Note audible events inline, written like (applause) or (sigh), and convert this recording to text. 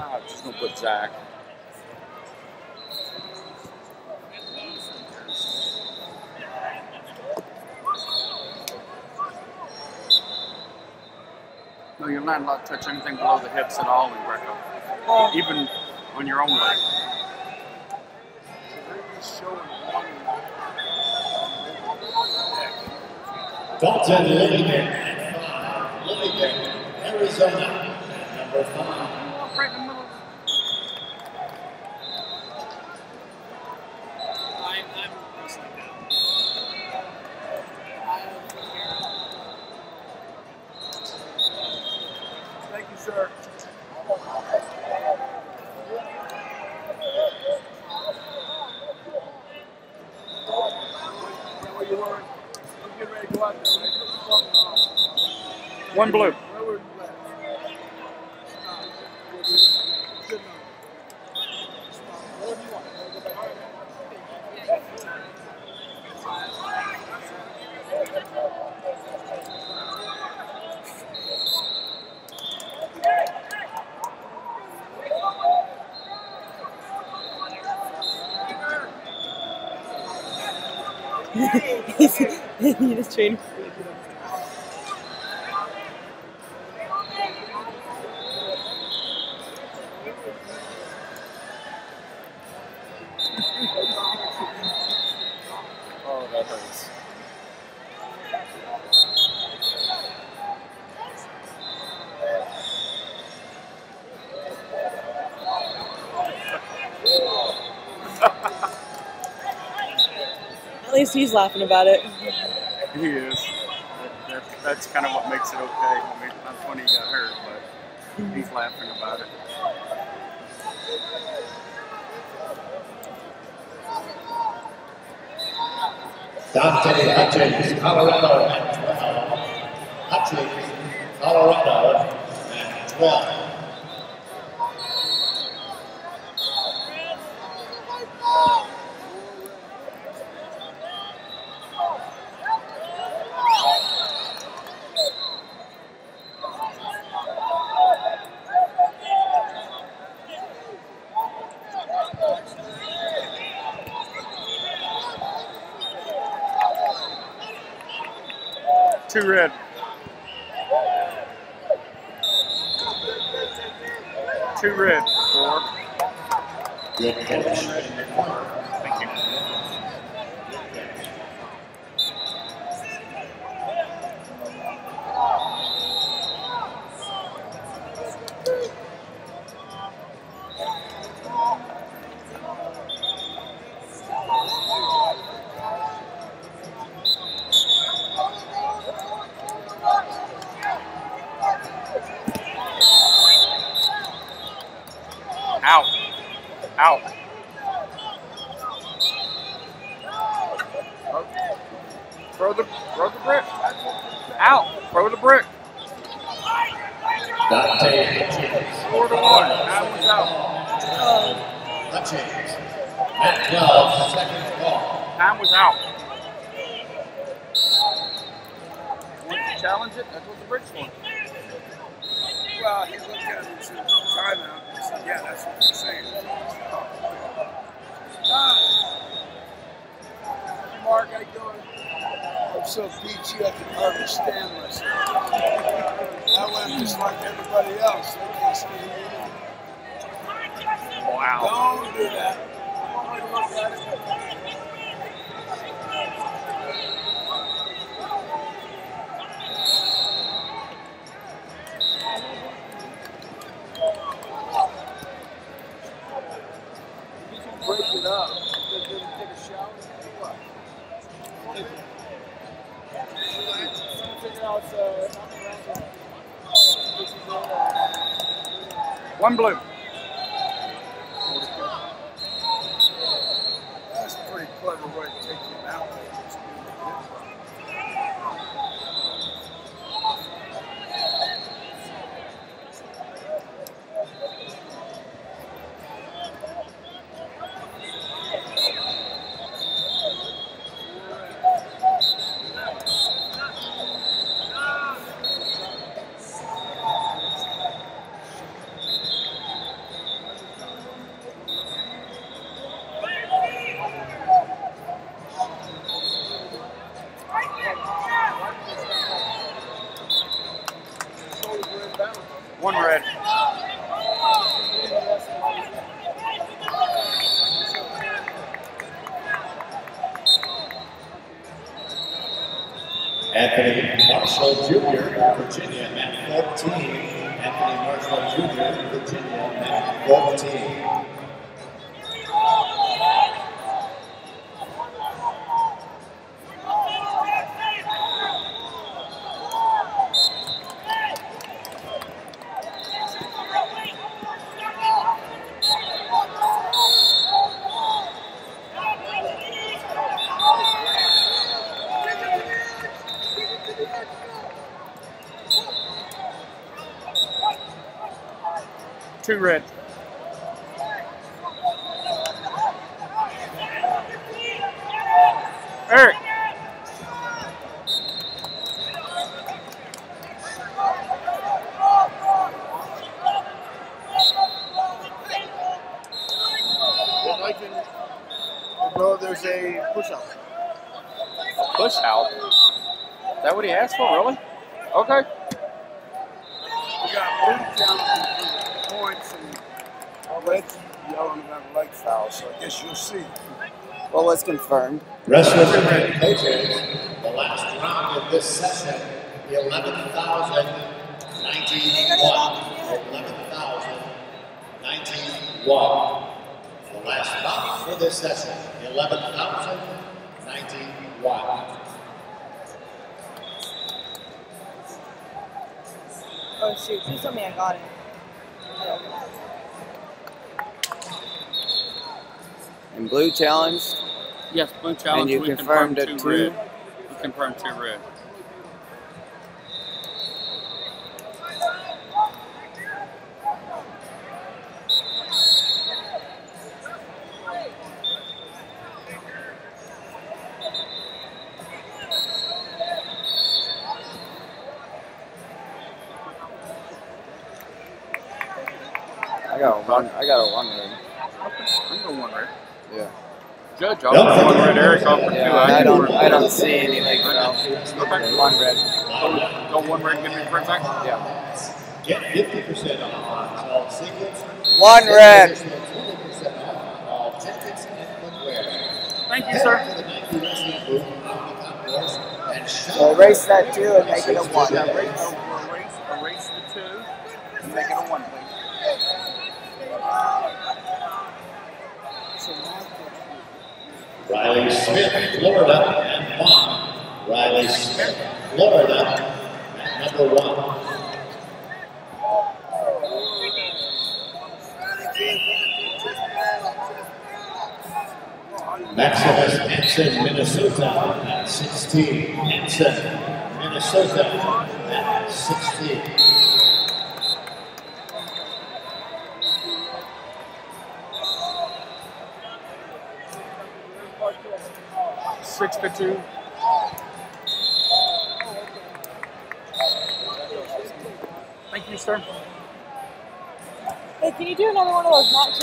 Ah, just gonna put Zach. No, you're not allowed to touch anything below the hips at all in Greco, even on your own leg. Dalton Lilligan at five. Lilligan, Arizona number five. Right in the middle. I'm, I'm just like that. Thank you, sir. Where you were? I'm getting ready to go out there. right? One blue. Where were you at? Good enough. Whatever you want. Go back. (laughs) He's he just trained. (laughs) At least he's laughing about it. He is. That, that's kind of what makes it okay. I mean, funny he got hurt, but he's laughing about it. Dante Hutchins, Colorado at 12. Hutchins, Colorado at 12. Two red. Two red. Four. Good Out. Throw the throw the brick. Out. Throw the brick. Four to one. That one's out. Hutchins at 12, second ball. Time was out. Want to challenge it? That's what the brick's for. Well, he looked at it timeout. Yeah, that's what you're saying. Ah. Mark, how you doing? I'm so peachy I can hardly stand myself. I went just like everybody else. They can't stand me. Wow. Don't do that. Don't look at it. Break it up. Then then take a shower. What? Figure out, uh, One blue. One red. Anthony Marshall Jr., Virginia, at 14. Anthony Marshall Jr., Virginia, at 14. Two red. Eric. I can, bro, there's a push up. Push out. Is that what he asked for? Really? Okay. We got blue down points and red's yelling about a leg foul, so I guess you'll see. What was confirmed? Wrestlers and coaches, the last round of this session, the 11,091. 11,091. The last round for this session, the 11,091. Oh shoot, please tell me I got it. And blue challenged. Yes, blue challenge. you we confirmed confirmed it two too? red. We confirmed two red. I got a one. I got a one red. I'm going one red. Yeah. Judge, I'll go one red. Eric offered two. Yeah. I don't. confirmed I don't two. see anything. So Okay. one red. Go one red. Give me the first second. Yeah. Get 50% off on all singles. One red. 20% off on all tickets and footwear. Thank you, sir. For the Nike Wrestling Booth, Omnicom Doors, and So erase that two and make it a one. Yeah, erase, erase, erase the two and make it a one, please. Riley Smith, Florida, and one. Riley Smith, Florida, at number one. Maximus Hanson, Minnesota, at 16. Hanson, Minnesota, at 16. Six to two. Thank you, sir. Hey, can you do another one of those not